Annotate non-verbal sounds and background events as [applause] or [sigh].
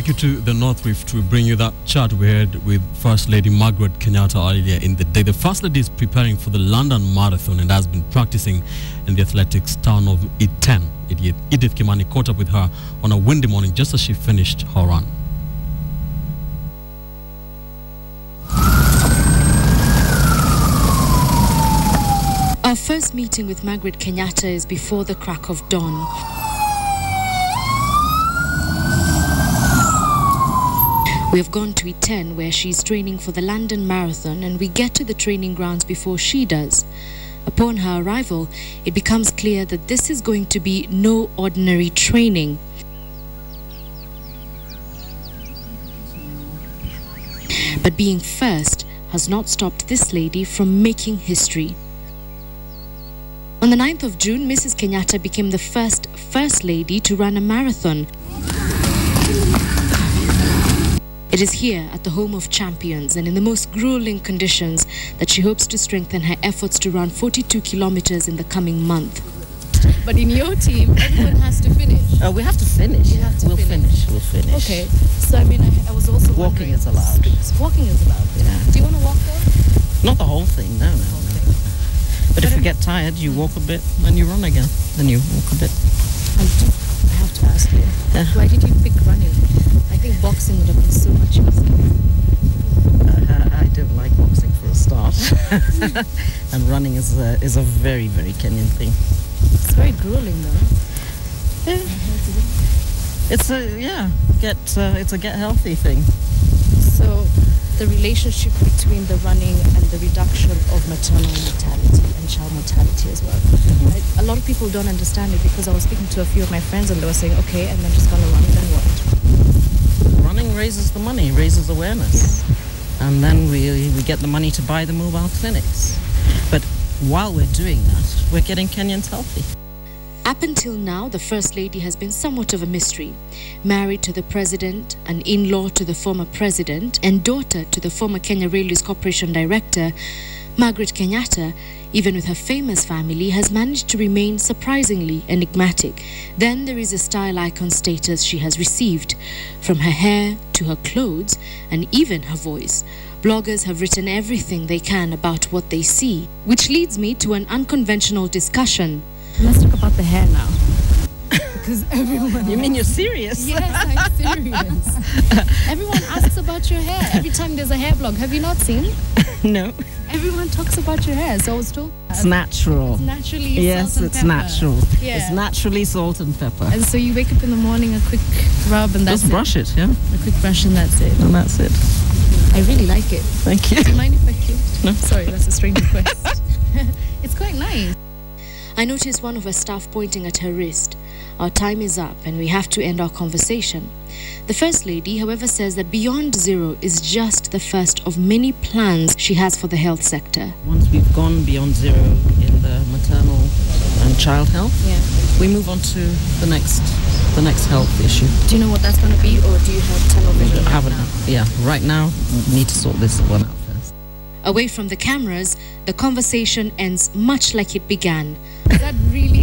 take you to the North Rift to bring you that chat we had with First Lady Margaret Kenyatta earlier in the day. The First Lady is preparing for the London Marathon and has been practicing in the athletics town of Iten. Edith Kimani caught up with her on a windy morning just as she finished her run. Our first meeting with Margaret Kenyatta is before the crack of dawn. We have gone to Iten where she's training for the London Marathon and we get to the training grounds before she does. Upon her arrival, it becomes clear that this is going to be no ordinary training. But being first has not stopped this lady from making history. On the 9th of June, Mrs. Kenyatta became the first First Lady to run a marathon. It is here at the home of champions and in the most grueling conditions that she hopes to strengthen her efforts to run 42 kilometers in the coming month. But in your team, everyone has to finish. Uh, we have to finish. We have to we'll finish. finish. We'll finish. Okay. So I mean, I, I was also Walking is allowed. Walking is allowed. Yeah. Do you want to walk though? Not the whole thing. No, no, no. But if you get tired, you walk a bit, then you run again. Then you walk a bit. I, do, I have to ask you. Yeah. Why did you pick running? Boxing would have been so much easier. Uh, I don't like boxing for a start, [laughs] and running is a, is a very very Kenyan thing. It's very grueling though. Yeah. It's a yeah, get uh, it's a get healthy thing. So the relationship between the running and the reduction of maternal mortality and child mortality as well. I, a lot of people don't understand it because I was speaking to a few of my friends and they were saying, okay, and then just gonna run, then what? Running raises the money, raises awareness, and then we we get the money to buy the mobile clinics. But while we're doing that, we're getting Kenyans healthy. Up until now, the First Lady has been somewhat of a mystery. Married to the President, an in law to the former President, and daughter to the former Kenya Railways Corporation Director, Margaret Kenyatta, even with her famous family, has managed to remain surprisingly enigmatic. Then there is a style icon status she has received. From her hair to her clothes, and even her voice. Bloggers have written everything they can about what they see, which leads me to an unconventional discussion. Let's talk about the hair now. because [laughs] everyone You mean you're serious? Yes, I'm serious. [laughs] Everyone asks about your hair every time there's a hair blog. Have you not seen? no, Everyone talks about your hair. So I was told it's natural. It's naturally. Yes, and it's pepper. natural. Yeah. It's naturally salt and pepper. And so you wake up in the morning, a quick rub, and that's Just brush it, yeah. A quick brush, and that's it. and that's it. I really like it. Thank you. Do you mind if I keep? [laughs] No. Sorry, that's a strange request. [laughs] it's quite nice. I noticed one of her staff pointing at her wrist. Our time is up and we have to end our conversation. The First Lady, however, says that Beyond Zero is just the first of many plans she has for the health sector. Once we've gone beyond zero in the maternal and child health, Yeah. we move on to the next the next health issue. Do you know what that's going to be, or do you have television? I haven't. now? Yeah, right now we need to sort this one out first. Away from the cameras, the conversation ends much like it began. That really